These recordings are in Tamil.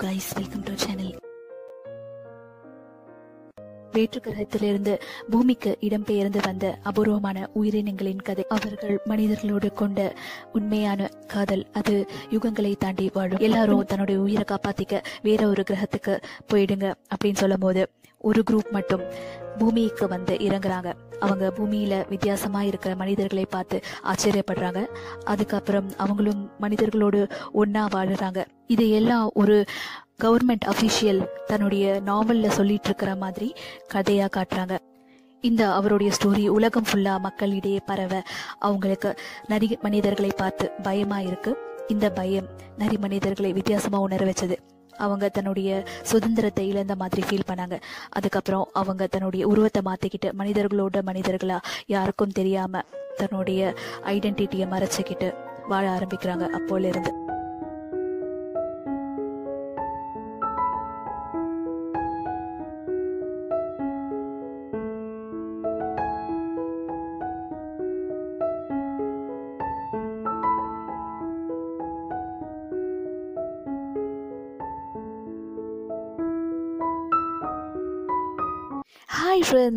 Hello guys welcome to channel வேற்று கிரகத்திலிருந்து பூமிக்கு இடம்பெயர்ந்து வந்த அபூர்வமான உயிரினங்களின் கதை. அவர்கள் மனிதர்களோடு கொண்ட உண்மையான காதல். அது யுகங்களை தாண்டி வாழும். எல்லாரும் தன்னுடைய உயிரை காப்பாத்திக்க வேற ஒரு கிரகத்துக்கு போயிடுங்க அப்படின்னு சொல்லும் போது ஒரு குரூப் மட்டும் பூமிக்கு வந்து இறங்குறாங்க. அவங்க பூமியில வித்தியாசமா இருக்கிற மனிதர்களை பார்த்து ஆச்சரியப்படுறாங்க. அதுக்கப்புறம் அவங்களும் மனிதர்களோடு ஒன்னா வாழுறாங்க. இது எல்லாம் ஒரு கவர்மெண்ட் அஃபிஷியல் தன்னுடைய நாவலில் சொல்லிட்டு இருக்கிற மாதிரி கதையாக காட்டுறாங்க. இந்த அவருடைய ஸ்டோரி உலகம் ஃபுல்லா மக்களிடையே பரவ அவங்களுக்கு நரி மனிதர்களை பார்த்து பயமா இருக்கு. இந்த பயம் நரி மனிதர்களை வித்தியாசமாக உணர வச்சது. அவங்க தன்னுடைய சுதந்திரத்தை இழந்த மாதிரி ஃபீல் பண்ணாங்க. அதுக்கப்புறம் அவங்க தன்னுடைய உருவத்தை மாத்திக்கிட்டு மனிதர்களோட மனிதர்களா யாருக்கும் தெரியாம தன்னுடைய ஐடென்டிட்டியை மறைச்சிக்கிட்டு வாழ ஆரம்பிக்கிறாங்க அப்போல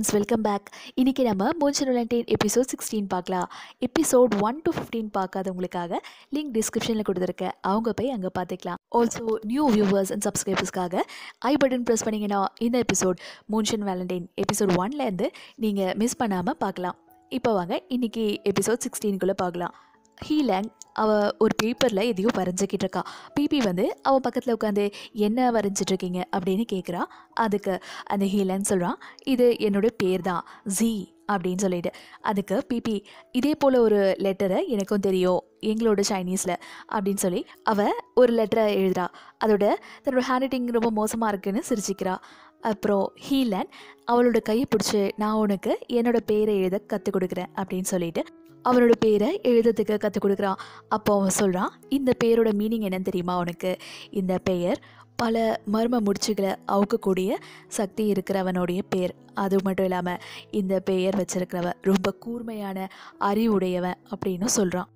ஃப்ரெண்ட்ஸ் வெல்கம் பேக் இன்றைக்கி நம்ம மோன்ஷன் நைன்டீன் எபிசோட் சிக்ஸ்டீன் பார்க்கலாம். எபிசோட் ஒன் டு ஃபிஃப்டீன் பார்க்காதவங்களுக்காக லிங்க் டிஸ்கிரிப்ஷனில் கொடுத்துருக்கேன். அவங்க போய் அங்கே பார்த்துக்கலாம். ஆல்சோ நியூ வியூவர்ஸ் அண்ட் சப்ஸ்கிரைபர்ஸ்க்காக ஐ பட்டன் ப்ரெஸ் பண்ணிங்கன்னா இந்த எபிசோட் மோன்ஷன் வேலண்டைன் எபிசோட் ஒன்லேருந்து நீங்கள் மிஸ் பண்ணாமல் பார்க்கலாம். இப்போ வாங்க இன்றைக்கி எபிசோட் சிக்ஸ்டீனுக்குள்ளே பார்க்கலாம். ஹீலேங் அவள் ஒரு பேப்பரில் எதையோ வரைஞ்சிக்கிட்டு இருக்கா. பிபி வந்து அவள் பக்கத்தில் உட்காந்து என்ன வரைஞ்சிட்ருக்கீங்க? அப்படின்னு கேட்குறா அதுக்கு அந்த ஹீலன் சொல்கிறான் இது என்னோடய பேர் தான் ஜி அப்படின்னு சொல்லிட்டு. அதுக்கு பிபி இதே போல் ஒரு லெட்டரை எனக்கும் தெரியும் எங்களோட சைனீஸில் அப்படின்னு சொல்லி அவள் ஒரு லெட்டரை எழுதுறா. அதோட தன்னோட ஹேண்ட் ரைட்டிங் ரொம்ப மோசமாக இருக்குன்னு சிரிச்சிக்கிறா. அப்புறம் ஹீலன் அவளோட கையை பிடிச்சி நான் உனக்கு என்னோடய பேரை எழுத கற்றுக் கொடுக்குறேன் அப்படின்னு சொல்லிட்டு அவனோட பேரை எழுதுறதுக்கு கற்றுக் கொடுக்குறான். அப்போ அவன் சொல்கிறான் இந்த பேரோட மீனிங் என்னன்னு தெரியுமா உனக்கு? இந்த பெயர் பல மர்ம முடிச்சுகளை அவுக்கக்கூடிய சக்தி இருக்கிறவனுடைய பேர். அது மட்டும் இல்லாமல் இந்த பெயர் வச்சிருக்கிறவன் ரொம்ப கூர்மையான அறிவுடையவன் அப்படின்னு சொல்கிறான்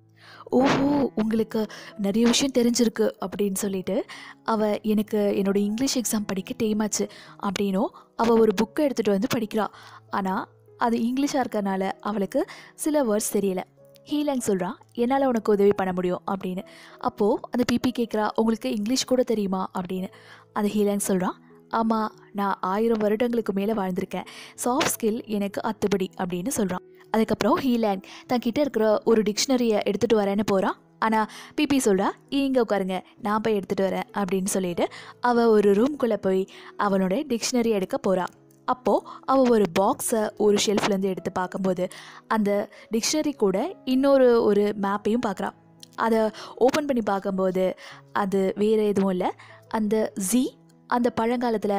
ஓஹோ உங்களுக்கு நிறைய விஷயம் தெரிஞ்சிருக்கு அப்படின்னு சொல்லிட்டு அவள் எனக்கு என்னோட இங்கிலீஷ் எக்ஸாம் படிக்க டைம் ஆச்சு அப்படின்னும் அவள் ஒரு புக்கை எடுத்துகிட்டு வந்து படிக்கிறாள் ஆனால் அது இங்கிலீஷாக இருக்கறனால அவளுக்கு சில வேர்ட்ஸ் தெரியல. ஹீலன் சொல்கிறான் என்னால் உனக்கு உதவி பண்ண முடியும் அப்படின்னு. அப்போது அந்த பிபி கேட்குறா உங்களுக்கு இங்கிலீஷ் கூட தெரியுமா? அப்படின்னு. அந்த ஹீலன் சொல்கிறான் ஆமாம் நான் ஆயிரம் வருடங்களுக்கு மேலே வாழ்ந்திருக்கேன். சாஃப்ட் ஸ்கில் எனக்கு அத்துபடி அப்படின்னு சொல்கிறான் அதுக்கப்புறம் ஹீலேங் தன்கிட்ட இருக்கிற ஒரு டிக்ஷனரியை எடுத்துகிட்டு வரேன்னு போகிறான் ஆனால் பிபி சொல்கிறா இங்கே உட்காருங்க நான் போய் எடுத்துகிட்டு வரேன் அப்படின்னு சொல்லிட்டு அவள் ஒரு ரூம்குள்ளே போய் அவளோட டிக்ஷனரி எடுக்க போகிறாள் அப்போது அவள் ஒரு பாக்ஸை ஒரு ஷெல்ஃப்லேருந்து எடுத்து பார்க்கும்போது அந்த டிக்ஷனரி கூட இன்னொரு ஒரு மேப்பையும் பார்க்குறான் அதை ஓப்பன் பண்ணி பார்க்கும்போது அது வேறு எதுவும் இல்லை. அந்த ஜி அந்த பழங்காலத்தில்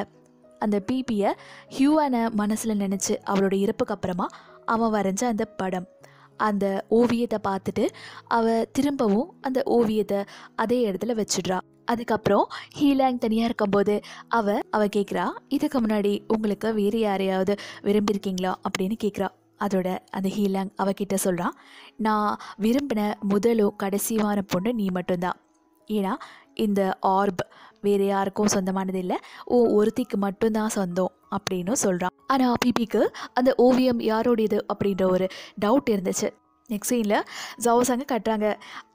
அந்த பிபியை ஹியூவான மனசில் நினச்சி அவளோட இறப்புக்கு அப்புறமா அவன் வரைஞ்ச அந்த படம். அந்த ஓவியத்தை பார்த்துட்டு அவள் திரும்பவும் அந்த ஓவியத்தை அதே இடத்துல வச்சிடுறா. அதுக்கப்புறம் ஹீலாங் தனியாக இருக்கும்போது அவ அவ கேட்குறா இதுக்கு முன்னாடி உங்களுக்கு வேறு யாரையாவது விரும்பியிருக்கீங்களா? அப்படின்னு கேட்குறா அதோட அந்த ஹீலாங் அவகிட்ட சொல்கிறான் நான் விரும்பின முதலும் கடைசியுமான பொண்ணு நீ மட்டும்தான். ஏன்னா இந்த ஆர்ப் வேறு யாருக்கும் சொந்தமானது இல்லை. ஓ ஒருத்திக்கு மட்டும்தான் சொந்தம் அப்படின்னு சொல்கிறான் ஆனால் பிபிக்கு அந்த ஓவியம் யாரோடையது அப்படின்ற ஒரு டவுட் இருந்துச்சு. நெக்ஸ்ட் சீனில் ஜவுசாங்க கட்டுறாங்க.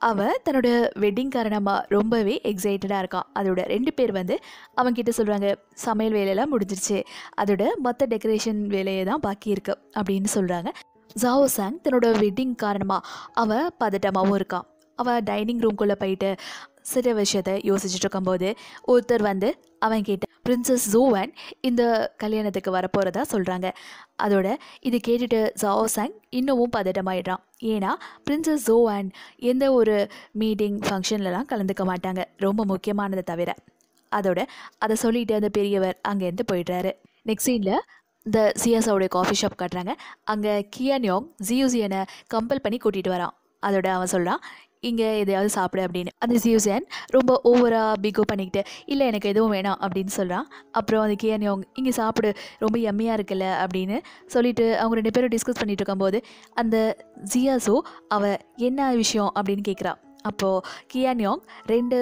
அவன் தன்னோட வெட்டிங் காரணமாக ரொம்பவே எக்ஸைட்டடாக இருக்கான். அதோட ரெண்டு பேர் வந்து அவன்கிட்ட சொல்கிறாங்க சமையல் வேலையெல்லாம் முடிஞ்சிருச்சு. அதோட மற்ற டெக்கரேஷன் வேலையை தான் பாக்கி இருக்கு. அப்படின்னு சொல்கிறாங்க ஜாவோ சாங் தன்னோட வெட்டிங் காரணமாக அவன் பதட்டமாகவும் இருக்கான். அவள் டைனிங் ரூம்குள்ளே போயிட்டு சில விஷயத்தை யோசிச்சுட்டு இருக்கும்போது ஒருத்தர் வந்து அவன் கிட்ட பிரின்சஸ் ஜோவன் இந்த கல்யாணத்துக்கு வரப்போகிறதா சொல்கிறாங்க அதோட இது கேட்டுட்டு ஜாவோ சாங் இன்னமும் பதட்டமாயிடுறான். ஏன்னா பிரின்சஸ் ஜோவன் எந்த ஒரு மீட்டிங் ஃபங்க்ஷன்லலாம் கலந்துக்க மாட்டாங்க. ரொம்ப முக்கியமானதை தவிர. அதோட அதை சொல்லிட்டு அந்த பெரியவர் அங்கேருந்து போயிடுறாரு. நெக்ஸ்ட் சீனில் இந்த சியாசாவுடைய காஃபி ஷாப் காட்டுறாங்க. அங்கே கியான்யோங் ஜியூசியனை கம்பல் பண்ணி கூட்டிகிட்டு வரான். அதோட அவன் சொல்கிறான் இங்கே எதையாவது சாப்பிடு அப்படின்னு. அந்த ஜியூசியன் ரொம்ப ஓவராக பிகோ பண்ணிக்கிட்டு இல்லை எனக்கு எதுவும் வேணாம் அப்படின்னு சொல்கிறான் அப்புறம் அந்த கியான்யோங் இங்கே சாப்பிடு ரொம்ப எம்மையாக இருக்குல்ல அப்படின்னு சொல்லிட்டு அவங்க ரெண்டு பேரும் டிஸ்கஸ் பண்ணிட்டு இருக்கும்போது அந்த ஜியாசோ அவ என்ன விஷயம்? அப்படின்னு கேட்குறா அப்போது கியான்யோங் ரெண்டு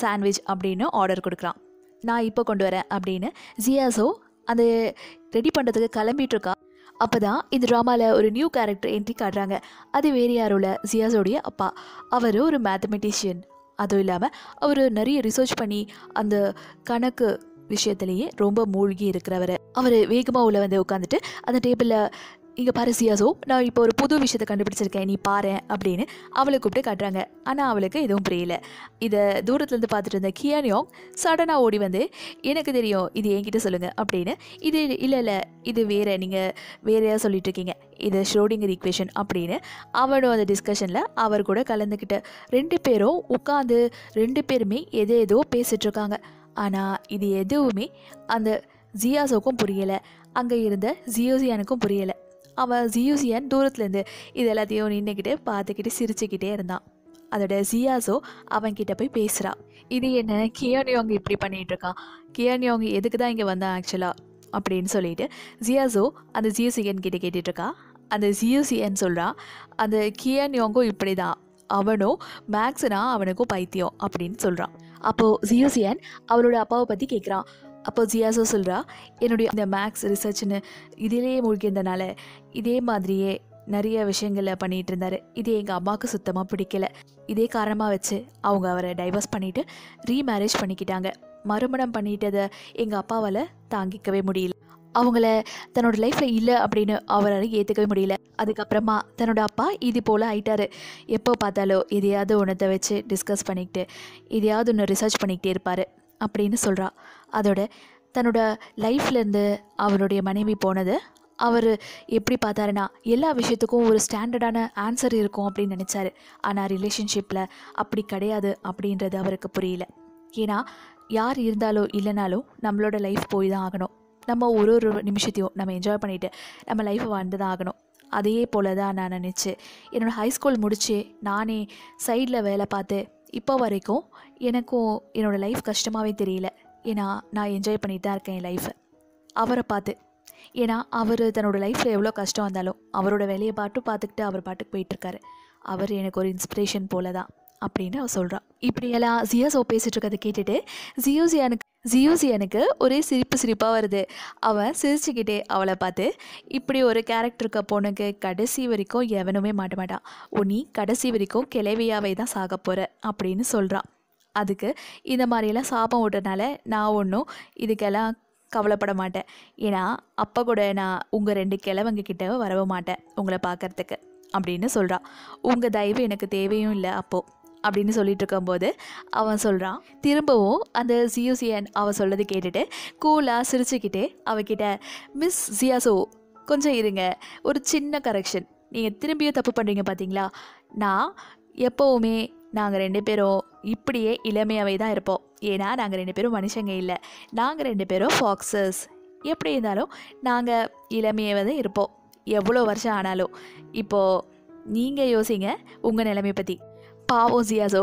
சாண்ட்விச் அப்படின்னு ஆர்டர் கொடுக்குறான். நான் இப்போ கொண்டு வரேன் அப்படின்னு ஜியாசோ அது ரெடி பண்ணுறதுக்கு கிளம்பிட்டுருக்கா அப்போ தான் இந்த ட்ராமாவில் ஒரு நியூ கேரக்டர் என்ட்ரி காட்டுறாங்க. அது வேறு யாரும் இல்லை ஜியாஸோடைய அப்பா. அவர் ஒரு மேத்தமெட்டிஷியன் அதுவும் இல்லாமல் அவர் நிறைய ரிசர்ச் பண்ணி அந்த கணக்கு விஷயத்துலேயே ரொம்ப மூழ்கி இருக்கிறவர். அவர் வேகமாக உள்ள வந்து உட்காந்துட்டு அந்த டேபிளில் இங்கே பாரு சியாசோ நான் இப்போ ஒரு புது விஷயத்தை கண்டுபிடிச்சிருக்கேன். நீ பாரு அப்படின்னு அவளை கூப்பிட்டு காட்டுறாங்க. ஆனால் அவளுக்கு எதுவும் புரியல. இதை தூரத்துலேருந்து பார்த்துட்டு இருந்த கியானியோங் சடனாக ஓடி வந்து எனக்கு தெரியும் இது என்கிட்ட சொல்லுங்கள் அப்படின்னு. இது இல்லை இல்லை இது வேறு நீங்கள் வேறையாக சொல்லிட்டு இருக்கீங்க. இது ஷ்ரோடிங்கர் ஈக்குவேஷன் அப்படின்னு அவனும் அந்த டிஸ்கஷனில் அவர் கூட கலந்துக்கிட்ட ரெண்டு பேரும் உட்காந்து ரெண்டு பேருமே எதோ ஏதோ பேசிகிட்ருக்காங்க ஆனால் இது எதுவுமே அந்த ஜியாசோக்கும் புரியலை. அங்கே இருந்த ஜியோசியானுக்கும் புரியலை. அவன் ஜியூசியன் தூரத்துலேருந்து இது எல்லாத்தையும் நின்றுக்கிட்டு பார்த்துக்கிட்டு சிரிச்சுக்கிட்டே இருந்தான். அதோட ஜியாசோ அவன்கிட்ட போய் பேசுகிறா இது என்ன கியானியோங் இப்படி பண்ணிகிட்டு இருக்கான்? எதுக்கு தான் இங்கே வந்தான் ஆக்சுவலாக அப்படின்னு சொல்லிட்டு ஜியாசோ அந்த ஜியூசியன் கிட்ட கேட்டுட்டு அந்த ஜியூசியன் சொல்கிறான் அந்த கியானியோங்கும் இப்படி தான் அவனும் மேக்ஸ்னா அவனுக்கும் பைத்தியம் அப்படின்னு சொல்கிறான் அப்போது ஜியூசியன் அவளோட அப்பாவை பற்றி கேட்குறான் அப்போ ஜியாசோ சொல்கிறா என்னுடைய இந்த மேக்ஸ் ரிசர்ச்னு இதிலேயே மூழ்கியிருந்தனால இதே மாதிரியே நிறைய விஷயங்களை பண்ணிகிட்டு இருந்தார். இது எங்கள் அம்மாவுக்கு சுத்தமாக பிடிக்கல. இதே காரணமாக வச்சு அவங்க அவரை டைவர்ஸ் பண்ணிவிட்டு ரீமேரேஜ் பண்ணிக்கிட்டாங்க. மறுமணம் பண்ணிட்டதை எங்கள் அப்பாவால் தாங்கிக்கவே முடியல. அவங்கள தன்னோட லைஃப்பில் இல்லை அப்படின்னு அவரால் ஏற்றுக்கவே முடியல. அதுக்கப்புறமா தன்னோட அப்பா இது போல் ஆயிட்டாரு. எப்போ பார்த்தாலோ எதையாவது ஒன்றத்தை வச்சு டிஸ்கஸ் பண்ணிக்கிட்டு எதையாவது ஒன்று ரிசர்ச் பண்ணிக்கிட்டே இருப்பார். அப்படின்னு சொல்கிறா அதோட தன்னோட லைஃப்லேருந்து அவருடைய மனைவி போனது. அவர் எப்படி பார்த்தாருன்னா எல்லா விஷயத்துக்கும் ஒரு ஸ்டாண்டர்டான ஆன்சர் இருக்கும் அப்படின்னு நினச்சாரு. ஆனால் ரிலேஷன்ஷிப்பில் அப்படி கிடையாது அப்படின்றது அவருக்கு புரியல. ஏன்னா யார் இருந்தாலும் இல்லைனாலும் நம்மளோட லைஃப் போய் தான் ஆகணும். நம்ம ஒரு ஒரு நிமிஷத்தையும் நம்ம என்ஜாய் பண்ணிவிட்டு நம்ம லைஃப்பை வாழ்ந்து தான் ஆகணும். அதே போல தான் நான் நினச்சி என்னோடய ஹைஸ்கூல் முடித்து நானே சைடில் வேலை பார்த்து இப்போ வரைக்கும் எனக்கும் என்னோடய லைஃப் கஷ்டமாகவே தெரியல. ஏன்னா நான் என்ஜாய் பண்ணிட்டு தான் இருக்கேன் என் லைஃப்பை அவரை பார்த்து. ஏன்னா அவர் தன்னோட லைஃப்பில் எவ்வளோ கஷ்டம் வந்தாலும் அவரோட வேலையை பாட்டு பார்த்துக்கிட்டு அவர் பாட்டுக்கு போயிட்டுருக்காரு அவர் எனக்கு ஒரு இன்ஸ்பிரேஷன் போல தான் அப்படின்னு அவள் சொல்கிறான் இப்படியெல்லாம் ஜியோசோ பேசிகிட்டு இருக்கிறத கேட்டுட்டு ஜியோசியானுக்கு ஜியோசியனுக்கு ஒரே சிரிப்பு சிரிப்பாக வருது. அவன் சிரிச்சுக்கிட்டே அவளை பார்த்து இப்படி ஒரு கேரக்டர் இருக்க பொண்ணுக்கு கடைசி வரைக்கும் எவனுமே மாட்ட மாட்டான் உனி நீ கடைசி வரைக்கும் கிளவியாவே தான் சாக போகிற அப்படின்னு சொல்கிறான் அதுக்கு இந்த மாதிரியெல்லாம் சாபம் விட்டனால நான் ஒன்றும் இதுக்கெல்லாம் கவலைப்பட மாட்டேன். ஏன்னா அப்போ கூட நான் உங்கள் ரெண்டு கிழவங்க கிட்ட வரவும் மாட்டேன் உங்களை பார்க்கறதுக்கு அப்படின்னு சொல்கிறான் உங்கள் தயவு எனக்கு தேவையும் இல்லை அப்போது அப்படின்னு சொல்லிட்டு இருக்கும்போது அவன் சொல்கிறான் திரும்பவும் அந்த ஜியோசியன் அவன் சொல்லது கேட்டுட்டு கூலாக சிரிச்சுக்கிட்டே அவகிட்ட மிஸ் ஜியாசோ கொஞ்சம் இருங்க ஒரு சின்ன கரெக்ஷன் நீங்கள் திரும்பியும் தப்பு பண்ணுறீங்க பார்த்தீங்களா நான் எப்போவுமே நாங்கள் ரெண்டு பேரும் இப்படியே இளமையாகவே தான் இருப்போம். ஏன்னா நாங்கள் ரெண்டு பேரும் மனுஷங்க இல்லை. நாங்கள் ரெண்டு பேரும் ஃபாக்ஸஸ் எப்படி இருந்தாலும் நாங்கள் இளமையாகவே தான் இருப்போம். எவ்வளோ வருஷம் ஆனாலும். இப்போது நீங்கள் யோசிங்க உங்கள் நிலைமை பற்றி பாவம் ஜியாசோ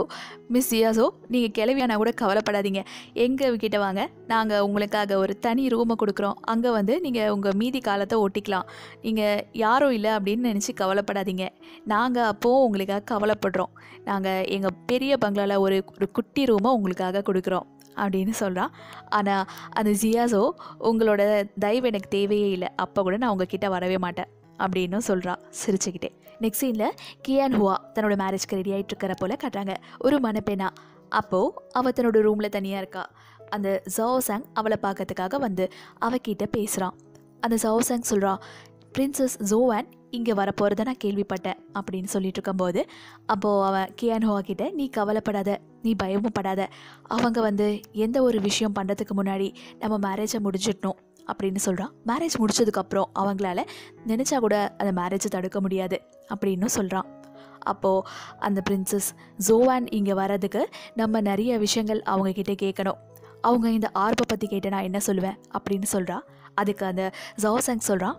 மிஸ் ஜியாசோ நீங்கள் கிளவியானா கூட கவலைப்படாதீங்க. எங்கள் கிட்ட வாங்க. நாங்கள் உங்களுக்காக ஒரு தனி ரூமை கொடுக்குறோம். அங்கே வந்து நீங்கள் உங்கள் மீதி காலத்தை ஒட்டிக்கலாம். நீங்கள் யாரும் இல்லை அப்படின்னு நினச்சி கவலைப்படாதீங்க. நாங்கள் அப்போது உங்களுக்காக கவலைப்படுறோம். நாங்கள் எங்கள் பெரிய பங்களாவில் ஒரு ஒரு குட்டி ரூமை உங்களுக்காக கொடுக்குறோம் அப்படின்னு சொல்கிறான் ஆனால் அந்த ஜியாசோ உங்களோட தயவு எனக்கு தேவையே இல்லை. அப்போ கூட நான் உங்ககிட்ட வரவே மாட்டேன். அப்படின்னு சொல்கிறா சிரிச்சுக்கிட்டே. நெக்ஸ்ட் சீனில் கியான் ஹுவா தன்னோட மேரேஜ்க்கு ரெடி ஆகிட்டு இருக்கிற போல காட்டுறாங்க. ஒரு மணப்பெண்ணா. அப்போது அவள் தன்னோட ரூமில் தனியாக இருக்கா. அந்த ஜோசாங் அவளை பார்க்கறதுக்காக வந்து அவகிட்ட பேசுகிறான் அந்த ஜோசாங் சொல்கிறா பிரின்சஸ் ஜோவான் இங்கே வரப்போகிறத நான் கேள்விப்பட்டேன் அப்படின்னு சொல்லிட்டு இருக்கும்போது அப்போது அவன் கியான் ஹுவா கிட்ட நீ கவலைப்படாத நீ பயமும் படாத. அவங்க வந்து எந்த ஒரு விஷயம் பண்ணுறதுக்கு முன்னாடி நம்ம மேரேஜை முடிஞ்சிடணும் அப்படின்னு சொல்கிறான் மேரேஜ் முடிச்சதுக்கப்புறம் அவங்களால நினச்சா கூட அந்த மேரேஜை தடுக்க முடியாது அப்படின்னு சொல்கிறான் அப்போது அந்த பிரின்சஸ் ஜோவான் இங்கே வர்றதுக்கு நம்ம நிறைய விஷயங்கள் அவங்கக்கிட்ட கேட்கணும். அவங்க இந்த ஆர்ப்பை பற்றி கேட்டு நான் என்ன சொல்லுவேன் அப்படின்னு சொல்கிறா அதுக்கு அந்த ஜோசங் சொல்கிறான்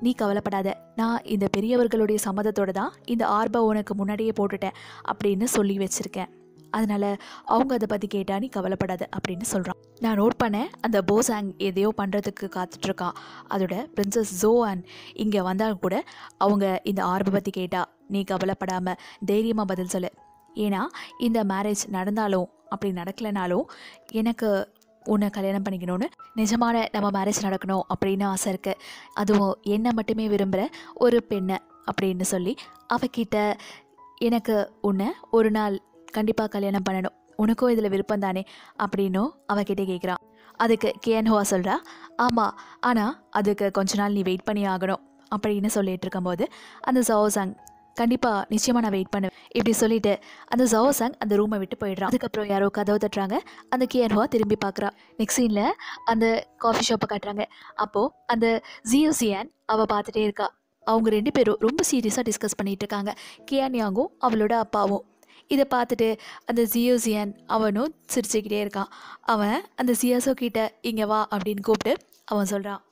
நீ கவலைப்படாத. நான் இந்த பெரியவர்களுடைய சம்மதத்தோடு தான் இந்த ஆர்பை உனக்கு முன்னாடியே போட்டுட்டேன் அப்படின்னு சொல்லி வச்சுருக்கேன். அதனால் அவங்க அதை பற்றி கேட்டால் நீ கவலைப்படாத அப்படின்னு சொல்கிறான் நான் நோட் பண்ணேன் அந்த போசாங் எதையோ பண்ணுறதுக்கு காத்துட்ருக்கான். அதோட பிரின்சஸ் ஜோவான் இங்கே வந்தால் கூட அவங்க இந்த ஆர்பை பற்றி கேட்டால் நீ கவலைப்படாமல் தைரியமாக பதில் சொல்லு. ஏன்னா இந்த மேரேஜ் நடந்தாலும் அப்படி நடக்கலைனாலும் எனக்கு உன்னை கல்யாணம் பண்ணிக்கணும்னு நிஜமான நம்ம மேரேஜ் நடக்கணும் அப்படின்னு ஆசை இருக்குது அதுவும் என்னை மட்டுமே விரும்புகிற ஒரு பெண்ணை அப்படின்னு சொல்லி அவகிட்ட எனக்கு உன்னை ஒரு நாள் கண்டிப்பாக கல்யாணம் பண்ணணும். உனக்கும் இதில் விருப்பம் தானே அப்படின்னும் அவகிட்ட கேட்குறான் அதுக்கு கேன்ஹுவா சொல்கிறா ஆமாம் ஆனால் அதுக்கு கொஞ்ச நாள் நீ வெயிட் பண்ணி ஆகணும். அப்படின்னு சொல்லிட்டு இருக்கும்போது அந்த ஜோசாங் கண்டிப்பாக நிச்சயமாக நான் வெயிட் பண்ணுவேன். இப்படி சொல்லிட்டு அந்த ஜோசாங் அந்த ரூமை விட்டு போயிடுறான். அதுக்கப்புறம் யாரோ கதவை தட்டுறாங்க. அந்த கியன்ஹுவா திரும்பி பார்க்குறா நெக்ஸ்ட் சீனில் அந்த காஃபி ஷாப்பை காட்டுறாங்க. அப்போது அந்த ஜியோ சியான் அவள் பார்த்துட்டே இருக்கா. அவங்க ரெண்டு பேரும் ரொம்ப சீரியஸாக டிஸ்கஸ் பண்ணிகிட்டு இருக்காங்க. கியான் யாங்கும் அவளோட அப்பாவும். இதை பார்த்துட்டு அந்த ஜியோசியன் அவனும் சிரிச்சுக்கிட்டே இருக்கான். அவன் அந்த சியாசோ கிட்ட இங்கே வா அப்படின்னு கூப்பிட்டு அவன் சொல்கிறான்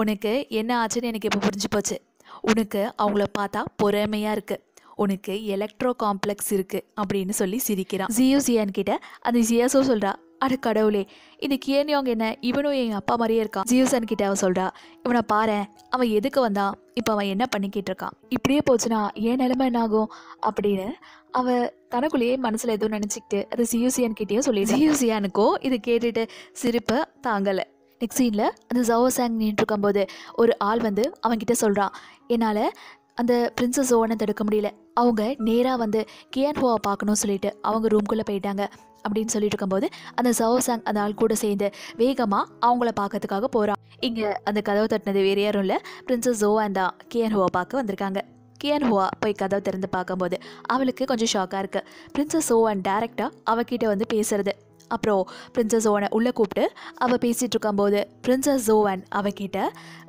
உனக்கு என்ன ஆச்சுன்னு எனக்கு இப்போ புரிஞ்சு போச்சு. உனக்கு அவங்கள பார்த்தா பொறாமையாக இருக்குது உனக்கு எலக்ட்ரோ காம்ப்ளெக்ஸ் இருக்குது அப்படின்னு சொல்லி சிரிக்கிறான். ஜியோசியான் கிட்ட அந்த ஜியாசோ சொல்கிறா அட கடவுளே இந்த கியன்யோங் என்ன? இவனும் எங்கள் அப்பா மாதிரியே இருக்கான். ஜியூசன் கிட்ட அவன் சொல்கிறா இவனை பாரேன் அவன் எதுக்கு வந்தான்? இப்போ அவன் என்ன பண்ணிக்கிட்டு இருக்கான்? இப்படியே போச்சுன்னா ஏன் நிலைமை என்ன ஆகும்? அப்படின்னு அவ தனக்குள்ளேயே மனசில் எதுவும் நினச்சிக்கிட்டு அது சியூசியான் கிட்டேயே சொல்லி சியூசியானுக்கோ இது கேட்டுட்டு சிரிப்பை தாங்கலை. நெக்ஸ்ட் சீனில் அந்த ஜவோசாங் நின்று இருக்கும்போது ஒரு ஆள் வந்து அவன்கிட்ட சொல்கிறான் என்னால் அந்த பிரின்சஸ் ஓவனை தடுக்க முடியல. அவங்க நேராக வந்து கியான் ஹோவை பார்க்கணும்னு சொல்லிட்டு அவங்க ரூம்குள்ளே போயிட்டாங்க. அப்படின்னு சொல்லிட்டு இருக்கும்போது அந்த ஜவோசாங் அந்த ஆள் கூட சேர்ந்து வேகமாக அவங்கள பார்க்கறதுக்காக போகிறான் இங்கே அந்த கதவை தட்டினது வேறு யாரும் இல்லை. பிரின்சஸ் ஜோவான் தான் கியான் ஹோவா பார்க்க வந்திருக்காங்க. கியன் ஹுவா போய் கதவை திறந்து பார்க்கும்போது அவளுக்கு கொஞ்சம் ஷாக்காக இருக்குது பிரின்சஸ் ஓவன் டேரெக்டாக அவகிட்ட வந்து பேசுறது. அப்புறம் பிரின்சஸ் ஓவனை உள்ளே கூப்பிட்டு அவள் பேசிகிட்டு இருக்கும்போது பிரின்சஸ் ஓவன் அவகிட்ட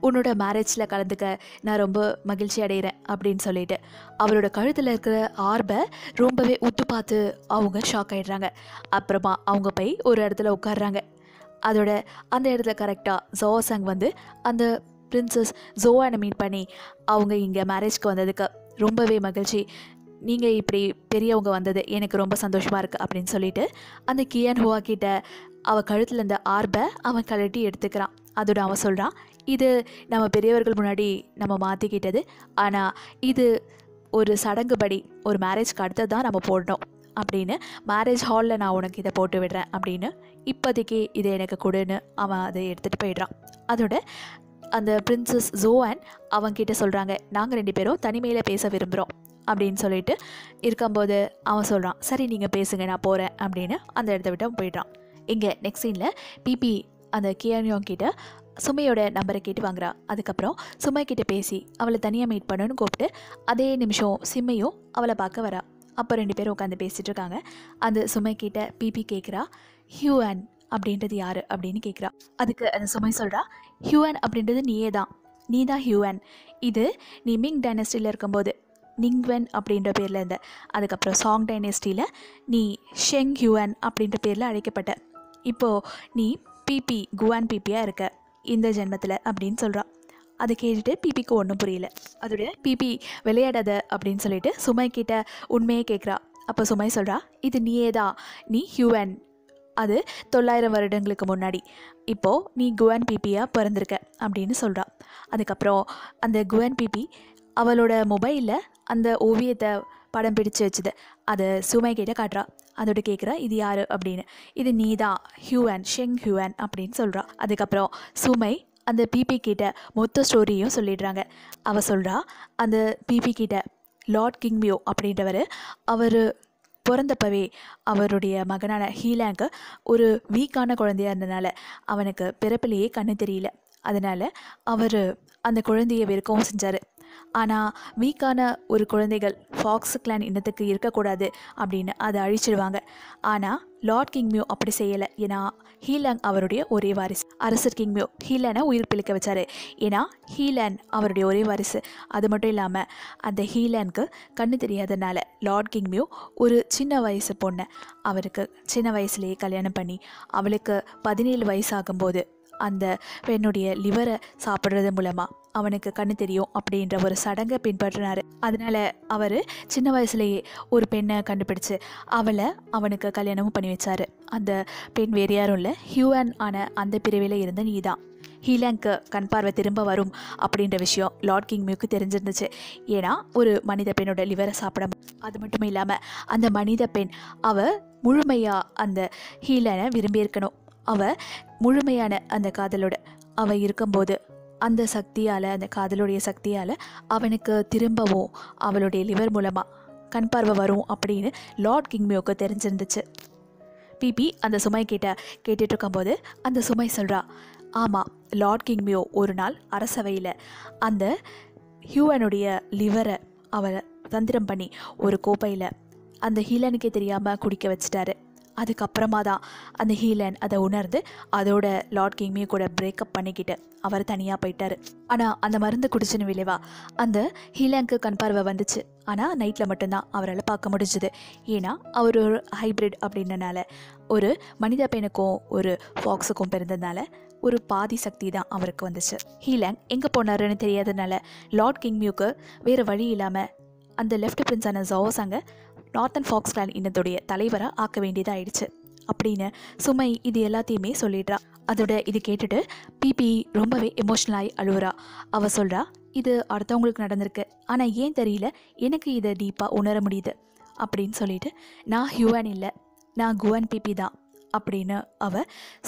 உன்னோட மேரேஜில் கலந்துக்க நான் ரொம்ப மகிழ்ச்சி அடைகிறேன் அப்படின்னு சொல்லிட்டு அவளோட கழுத்தில் இருக்கிற ஆர்பை ரொம்பவே உத்து பார்த்து அவங்க ஷாக் ஆயிடுறாங்க. அப்புறமா அவங்க போய் ஒரு இடத்துல உட்காடுறாங்க அதோட அந்த இடத்துல கரெக்டாக ஜோசங் வந்து அந்த பிரின்சஸ் ஜோவானை மீட் பண்ணி அவங்க இங்கே மேரேஜ்க்கு வந்ததுக்கு ரொம்பவே மகிழ்ச்சி. நீங்கள் இப்படி பெரியவங்க வந்தது எனக்கு ரொம்ப சந்தோஷமாக இருக்குது அப்படின்னு சொல்லிட்டு அந்த கியான் ஹுவா கிட்ட அவள் கழுத்தில் இருந்த ஆர்பை அவன் கழட்டி எடுத்துக்கிறான். அதோட அவன் சொல்கிறான் இது நம்ம பெரியவர்கள் முன்னாடி நம்ம மாற்றிக்கிட்டது ஆனால் இது ஒரு சடங்குபடி ஒரு மேரேஜ்க்கு அடுத்தது தான் நம்ம போடணும். அப்படின்னு மேரேஜ் ஹாலில் நான் உனக்கு இதை போட்டு விடுறேன். அப்படின்னு இப்போதைக்கு இதை எனக்கு கொடுன்னு அவன் அதை எடுத்துகிட்டு போயிடுறான். அதோட அந்த பிரின்சஸ் ஜோவன் அவங்கிட்ட சொல்கிறாங்க நாங்கள் ரெண்டு பேரும் தனிமையில் பேச விரும்புகிறோம் அப்படின்னு சொல்லிட்டு இருக்கும்போது அவன் சொல்கிறான் சரி நீங்கள் பேசுங்க நான் போகிறேன் அப்படின்னு அந்த இடத்த விட்டு போயிடுறான். இங்கே நெக்ஸ்ட் சீனில் பிபி அந்த கியானியோங் கிட்ட சுமையோட நம்பரை கேட்டு வாங்குறா. அதுக்கப்புறம் சுமை கிட்ட பேசி அவளை தனியாக மீட் பண்ணணும்னு கூப்பிட்டு அதே நிமிஷம் சிம்மையும் அவளை பார்க்க வரா. அப்போ ரெண்டு பேரும் உட்காந்து பேசிகிட்டு இருக்காங்க. அந்த சுமை கிட்ட பிபி கேட்குறா ஹியூஆன் அப்படின்றது யார் அப்படின்னு கேட்குறா அதுக்கு அந்த சுமை சொல்கிறா ஹியூஆன் அப்படின்றது நீயே தான் நீ தான் ஹியூஆன் இது நீ மிங் டைனஸ்டியில் இருக்கும்போது நிங்வென் அப்படின்ற பேரில் இருந்த அதுக்கப்புறம் சாங் டைனஸ்டியில் நீ ஷெங் ஹியூவன் அப்படின்ற பேரில் அழைக்கப்பட்ட இப்போது நீ பிபி குவான் பிபியாக இருக்க இந்த ஜென்மத்தில் அப்படின்னு சொல்கிறான் அதை கேட்டுட்டு பிபிக்கு ஒன்றும் புரியல. அதோட பிபி விளையாடாத அப்படின்னு சொல்லிட்டு சுமை கிட்ட உண்மையே கேட்குறா அப்போ சுமை சொல்கிறா இது நீயே தான் நீ ஹியூவன் அது தொள்ளாயிரம் வருடங்களுக்கு முன்னாடி இப்போது நீ குவன் பிபியாக பிறந்திருக்க அப்படின்னு சொல்கிறா அதுக்கப்புறம் அந்த குவன் பிபி அவளோட மொபைலில் அந்த ஓவியத்தை படம் பிடிச்சு வச்சுது. அதை சுமை கிட்ட காட்டுறா. அதோட கேட்குறா இது யார்? அப்படின்னு. இது நீ தான் ஹியூவன் ஷெங் ஹியூவன் அப்படின்னு சொல்கிறா அதுக்கப்புறம் சுமை அந்த பிபி கிட்ட மொத்த ஸ்டோரியும் சொல்லிடுறாங்க. அவ சொல்கிறா அந்த பிபி கிட்ட லார்ட் கிங்மியோ அப்படின்றவர் அவர் பிறந்தப்பவே அவருடைய மகனான ஹீலாங்கு ஒரு வீக்கான குழந்தையாக இருந்தனால அவனுக்கு பிறப்பிலேயே கண்ணு தெரியல. அதனால் அவர் அந்த குழந்தையை வெறுக்கவும் செஞ்சார். ஆனால் வீக்கான ஒரு குழந்தைகள் ஃபாக்ஸ் கிளான் இனத்துக்கு இருக்கக்கூடாது அப்படின்னு அதை அழிச்சிடுவாங்க ஆனால் லார்ட் கிங்மியோ அப்படி செய்யலை. ஏன்னா ஹீலாங் அவருடைய ஒரே வாரிசு. அரசர் கிங்மியோ ஹீலானை உயிர் பிழைக்க வச்சாரு. ஏன்னா ஹீலான் அவருடைய ஒரே வாரிசு. அது மட்டும் இல்லாமல் அந்த ஹீலானுக்கு கண்ணு தெரியாதனால லார்ட் கிங்மியோ ஒரு சின்ன வயசு பொண்ணை அவருக்கு சின்ன வயசுலேயே கல்யாணம் பண்ணி அவளுக்கு பதினேழு வயசாகும்போது அந்த பெண்ணுடைய லிவரை சாப்பிட்றது மூலமாக அவனுக்கு கண்ணு தெரியும் அப்படின்ற ஒரு சடங்கை பின்பற்றினார். அதனால் அவர் சின்ன வயசுலேயே ஒரு பெண்ணை கண்டுபிடிச்சு அவளை அவனுக்கு கல்யாணமும் பண்ணி வச்சார். அந்த பெண் வேறு யாரும் இல்லை. ஹியூவன் ஆன அந்த பிரிவில் இருந்த நீ தான் ஹீலாங்க்கு கண் பார்வை திரும்ப வரும் அப்படின்ற விஷயம் லார்ட் கிங் மியூக்கு தெரிஞ்சிருந்துச்சு. ஏன்னா ஒரு மனித பெண்ணோட லிவரை சாப்பிட அது மட்டும் இல்லாமல் அந்த மனித பெண் அவ முழுமையாக அந்த ஹீலனை விரும்பியிருக்கணும். அவ முழுமையான அந்த காதலோட அவ இருக்கும்போது அந்த சக்தியால் அந்த காதலுடைய சக்தியால் அவனுக்கு திரும்பவும் அவளுடைய லிவர் மூலமாக கண் பார்வை வரும் அப்படின்னு லார்ட் கிங்மியோக்கு தெரிஞ்சிருந்துச்சு. பிபி அந்த சுமை கிட்ட கேட்டுட்டு இருக்கும்போது அந்த சுமை சொல்கிறா ஆமாம் லார்ட் கிங்மியோ ஒரு நாள் அரசவையில் அந்த ஹியூவனுடைய லிவரை அவரை தந்திரம் பண்ணி ஒரு கோப்பையில் அந்த ஹீலனுக்கே தெரியாமல் குடிக்க வச்சிட்டாரு. அதுக்கப்புறமா தான் அந்த ஹீலன் அதை உணர்ந்து அதோட லார்ட் கிங்மியை கூட பிரேக்கப் பண்ணிக்கிட்டு அவர் தனியாக போயிட்டார். ஆனால் அந்த மருந்து குடிச்சின விளைவா அந்த ஹீலனுக்கு கண் பார்வை வந்துச்சு. ஆனால் நைட்டில் மட்டும்தான் அவரால் பார்க்க முடிஞ்சுது. ஏன்னா அவர் ஒரு ஹைப்ரிட் அப்படின்றனால ஒரு மனித பெண்ணுக்கும் ஒரு ஃபாக்ஸுக்கும் பிறந்ததுனால ஒரு பாதி சக்தி தான் அவருக்கு வந்துச்சு. ஹீலாங் எங்கே போனாருன்னு தெரியாதனால லார்ட் கிங்மியூக்கு வேறு வழி இல்லாமல் அந்த லெஃப்ட் பிரின்ஸான ஜோசாங்க நார்த்தன் ஃபாக்ஸ் கிளான் இனத்துடைய தலைவராக ஆக்க வேண்டியதாயிடுச்சு. அப்படின்னு சுமை இது எல்லாத்தையுமே சொல்லிடுறா. அதோட இது கேட்டுட்டு பிபி ரொம்பவே எமோஷ்னலாகி அழுவுறா. அவள் சொல்கிறா இது அடுத்தவங்களுக்கு நடந்திருக்கு. ஆனால் ஏன் தெரியல? எனக்கு இதை டீப்பாக உணர முடியுது. அப்படின்னு சொல்லிட்டு நான் ஹியூவன் இல்லை. நான் குவன் பிபி தான். அப்படின்னு அவ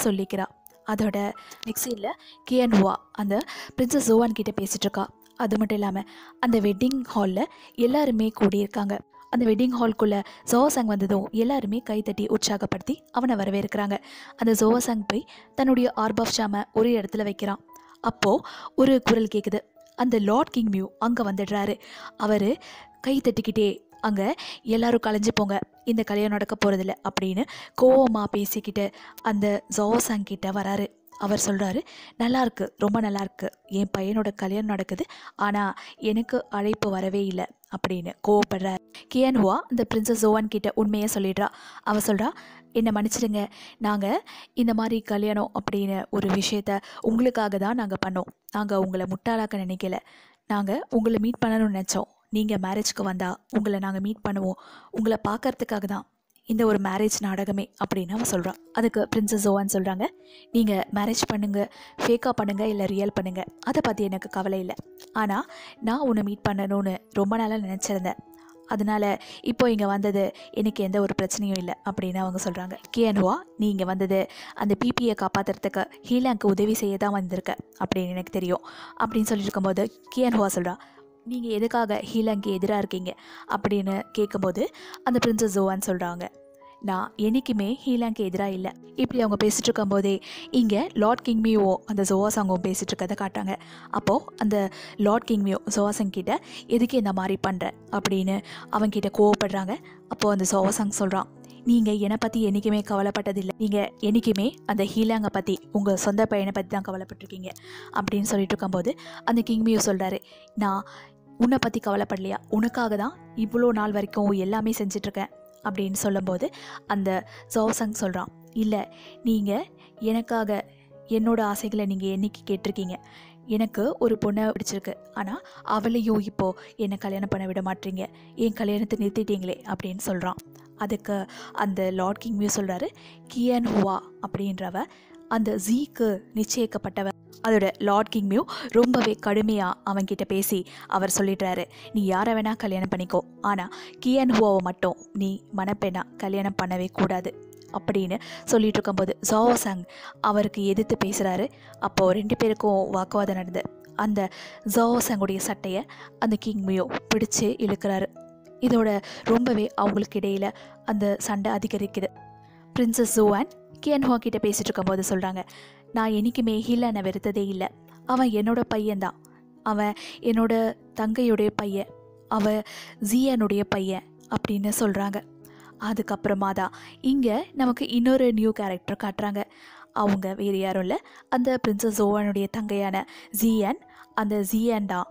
சொல்லிக்கிறா. அதோட நெக்ஸ்டில் கியன்ஹுவா அந்த பிரின்சஸ் ஜோவான் கிட்டே பேசிகிட்ருக்கா அது மட்டும் இல்லாமல் அந்த வெட்டிங் ஹாலில் எல்லாருமே கூடியிருக்காங்க. அந்த வெட்டிங் ஹால்குள்ளே ஜோவசாங் வந்ததும் எல்லாருமே கைத்தட்டி உற்சாகப்படுத்தி அவனை வரவேற்கிறாங்க. அந்த ஜோவசாங் போய் தன்னுடைய ஆர்பாஃப் ஷாமை ஒரு இடத்துல வைக்கிறான். அப்போது ஒரு குரல் கேட்குது அந்த லார்ட் கிங் மியூ அங்கே வந்துடுறாரு. அவர் கை தட்டிக்கிட்டே அங்கே எல்லாரும் கலைஞ்சு போங்க. இந்த கல்யாணம் நடக்க போகிறதில்ல அப்படின்னு கோவமாக பேசிக்கிட்டு அந்த ஜோவசாங் கிட்ட வராரு. அவர் சொல்கிறாரு நல்லாயிருக்கு ரொம்ப நல்லாயிருக்கு என் பையனோட கல்யாணம் நடக்குது. ஆனால் எனக்கு அழைப்பு வரவே இல்லை அப்படின்னு கோவப்படுறார். கியன்ஹுவா அந்த பிரின்சஸ் ஜோவான் கிட்ட உண்மையை சொல்லிடுறா. அவள் சொல்கிறா என்னை மன்னிச்சிடுங்க. நாங்கள் இந்த மாதிரி கல்யாணம் அப்படின்னு ஒரு விஷயத்த உங்களுக்காக தான் நாங்கள் பண்ணோம். நாங்கள் உங்களை முட்டாளாக்க நினைக்கல. நாங்கள் உங்களை மீட் பண்ணணும்னு நினச்சோம். நீங்கள் மேரேஜ்க்கு வந்தால் உங்களை நாங்கள் மீட் பண்ணுவோம். உங்களை பார்க்கறதுக்காக தான். இந்த ஒரு மேரேஜ் நாடகமே அப்படின்னு அவன் சொல்கிறான் அதுக்கு பிரின்சஸ் ஓவான்னு சொல்கிறாங்க நீங்கள் மேரேஜ் பண்ணுங்கள் ஃபேக்காக பண்ணுங்கள் இல்லை ரியல் பண்ணுங்கள் அதை பற்றி எனக்கு கவலை இல்லை. ஆனால் நான் உன்னை மீட் பண்ணணும்னு ரொம்ப நாளாக நினச்சிருந்தேன். அதனால் இப்போ இங்கே வந்தது எனக்கு எந்த ஒரு பிரச்சனையும் இல்லை அப்படின்னு அவங்க சொல்கிறாங்க கேன்வா நீ இங்கே வந்தது அந்த பிபியை காப்பாற்றுறதுக்கு ஹீலாங்க்கு உதவி செய்ய தான் வந்திருக்க அப்படின்னு எனக்கு தெரியும். அப்படின்னு சொல்லியிருக்கும்போது கேன்வா கியன்ஹுவா சொல்கிறா நீங்கள் எதுக்காக ஹீலாங்க்கு எதிராக இருக்கீங்க அப்படின்னு கேட்கும்போது அந்த பிரின்சஸ் ஜோவான் சொல்கிறாங்க நான் என்றைக்குமே ஹீலாங்க்கு எதிராக இல்லை. இப்படி அவங்க பேசிகிட்டு இருக்கும்போதே இங்கே லார்ட் கிங்மியோ அந்த ஜோவாசாங்கும் பேசிகிட்டு இருக்கதை காட்டாங்க. அப்போது அந்த லார்ட் கிங்மியோ ஜோவாசங் கிட்ட எதுக்கு இந்த மாதிரி பண்ணுற அப்படின்னு அவன்கிட்ட கோவப்படுறாங்க. அப்போது அந்த ஜோவாசங் சொல்கிறான் நீங்கள் என்னை பற்றி என்றைக்குமே கவலைப்பட்டதில்லை. நீங்கள் என்றைக்குமே அந்த ஹீலாங்கை பற்றி உங்கள் சொந்த பையனை பற்றி தான் கவலைப்பட்டிருக்கீங்க. அப்படின்னு சொல்லிட்டு இருக்கும்போது அந்த கிங்மியோ சொல்கிறாரு நான் உன்னை பற்றி கவலைப்படலையா? உனக்காக தான் இவ்வளோ நாள் வரைக்கும் எல்லாமே செஞ்சிட்ருக்கேன். அப்படின்னு சொல்லும்போது அந்த ஜோசங் சொல்கிறான் இல்லை நீங்கள் எனக்காக என்னோடய ஆசைகளை நீங்கள் என்றைக்கு கேட்டிருக்கீங்க? எனக்கு ஒரு பொண்ணை பிடிச்சிருக்கு. ஆனால் அவளையும் இப்போது என்னை கல்யாணம் பண்ண விட மாட்டீங்க. என் கல்யாணத்தை நிறுத்திட்டீங்களே அப்படின்னு சொல்கிறான் அதுக்கு அந்த லார்ட் கிங்மியூ சொல்கிறாரு கியன் ஹுவா அப்படின்றவ அந்த ஜீக்கு நிச்சயிக்கப்பட்டவ அதோட லார்ட் கிங்மியூ ரொம்பவே கடுமையாக அவன்கிட்ட பேசி அவர் சொல்லிடுறாரு நீ யாரை வேணால் கல்யாணம் பண்ணிக்கோ ஆனால் கியன் ஹுவாவை மட்டும் நீ மணப்பெண்ணா கல்யாணம் பண்ணவே கூடாது அப்படின்னு சொல்லிட்டு இருக்கும்போது ஜோசாங் அவருக்கு எதிர்த்து பேசுகிறாரு அப்போது ரெண்டு பேருக்கும் வாக்குவாதம் நடந்து அந்த ஜோசாங்குடைய சட்டையை அந்த கிங்மியோ பிடிச்சு இழுக்கிறாரு. இதோட ரொம்பவே அவங்களுக்கு இடையில் அந்த சண்டை அதிகரிக்குது. பிரின்சஸ் ஜோவான் கியன்ஹுவா கிட்ட பேசிகிட்டு இருக்கும்போது சொல்கிறாங்க நான் என்றைக்குமே ஹில்லனை வெறுத்ததே இல்லை. அவன் என்னோட பையன்தான். அவன் என்னோட தங்கையுடைய பையன். அவன் ஜியனுடைய பையன் அப்படின்னு சொல்கிறாங்க அதுக்கப்புறமா தான் இங்கே நமக்கு இன்னொரு நியூ கேரக்டர் காட்டுறாங்க. அவங்க வேறு யாரும் இல்லை. அந்த பிரின்சஸ் ஓவனுடைய தங்கையான ஜியன் அந்த ஜியன் தான்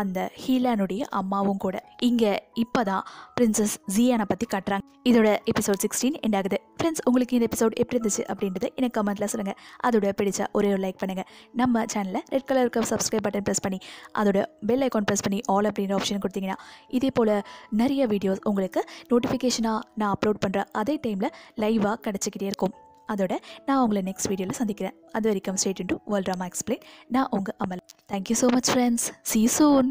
அந்த ஹீலானுடைய அம்மாவும் கூட. இங்கே இப்போ தான் பிரின்சஸ் ஜியானை பற்றி காட்டுறாங்க. இதோட எபிசோட் சிக்ஸ்டீன் எண்ட் ஆகுது. ஃப்ரெண்ட்ஸ் உங்களுக்கு இந்த எபிசோட் எப்படி இருந்துச்சு அப்படின்றது எனக்கு கமெண்ட்டில் சொல்லுங்கள் அதோட பிடிச்சா ஒரே ஒரு லைக் பண்ணுங்கள் நம்ம சேனலில் ரெட் கலர் இருக்க சப்ஸ்கிரைப் பட்டன் ப்ரெஸ் பண்ணி அதோட பெல் ஐக்கான் ப்ரெஸ் பண்ணி ஆல் அப்படின்ற ஆப்ஷன் கொடுத்தீங்கன்னா இதே போல் நிறைய வீடியோஸ் உங்களுக்கு நோட்டிஃபிகேஷனாக நான் அப்லோட் பண்ணுற அதே டைமில் லைவாக கிடச்சிக்கிட்டே இருக்கும். அதோட நான் உங்களை நெக்ஸ்ட் வீடியோவில் சந்திக்கிறேன். அது வரைக்கும் state into world drama explain நான் உங்கள் Amal. Thank you so much friends see soon